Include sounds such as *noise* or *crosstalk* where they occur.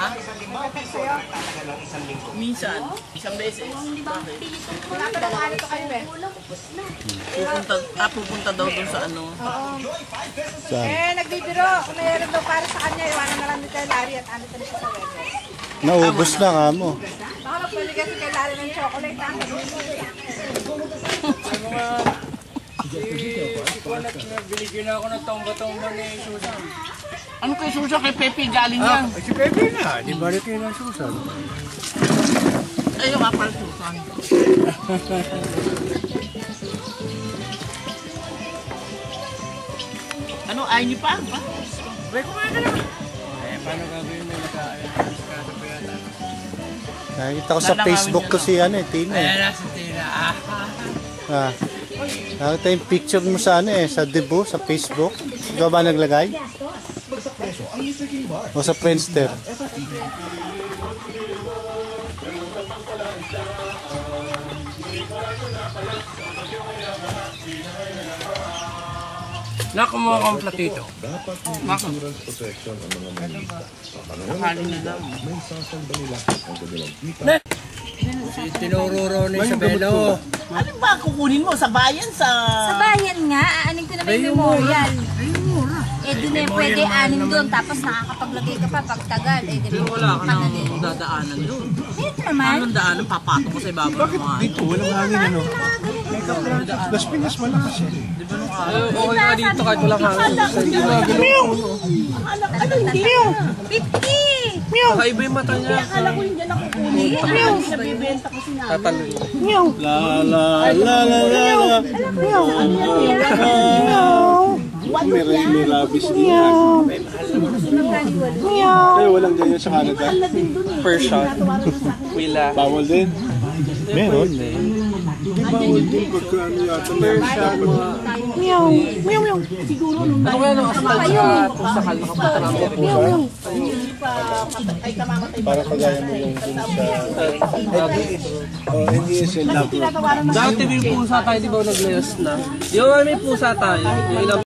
Ha? Nagtatext sa'yo. Minsan, isang beses. Bakit? Ano to kayo eh. Pupunta, ah, pupunta daw dun sa ano. Oo. Saan? Eh, nagbibiro. Kung mayroon daw para sa kanya, iwanan na lang ni kay Larry at ano siya sa website. Naubos na nga mo. Baka magpili kasi kay Larry ng chocolate. *laughs* Ha? Binigyan ako ng tomba-tomba ni Susan. Ano kay Susa kay Pepe galing yan? Ay, si Pepe na. Di ba rin kayo ng Susan? Ay, yung apal Susan. ano, ayaw niyo pa? Ba? Ko nga ka naman. Eh, paano gagawin mo nag-aayos? Kada pa yata. Nakikita ko sa Facebook ko si ano eh, Tina eh. Ayan na si Tina. Ah, Ah. Nakita yung picture mo sa ano eh, sa debut, sa Facebook. Ikaw ba naglagay? O sa Friendster? Nakumuha kang platito. Mako. Halin na daw. Si Tinururo ni Isabelo. Ano ba kukunin mo sa bayan sa... Sa bayan nga, aanin ko na may memorial. Eh, doon eh, pwede anin doon, tapos nakakapaglagay ka pa pag tagal. Eh, di ba? Wala ka na nang dadaanan doon. Dito naman. Anong daanan? Papatong ko sa ibabaw ng mga... Dito, Walang hangin, ano? Las Piñas malakas eh. di ba nung araw? Ka dito kahit walang hangin. Ano, hindi? 50! Kakaiba yung mata niya. Akala ko hindi na ko nabibenta ko si namin. Tataloy. La la la la la la. May, may rabies din yan. Eh, walang ganyan sa Canada. Per shot. Wila. Bawal din. Meron. Bawal din pagka ano yata. Meron siya. Ano kaya nung asal sa pusakal nakapunta ng Amerika? Para kagaya mo yung dun sa... Oh, NESL labo. Dati may pusa tayo, di ba naglayas na? Ba may pusa tayo? Yung ilang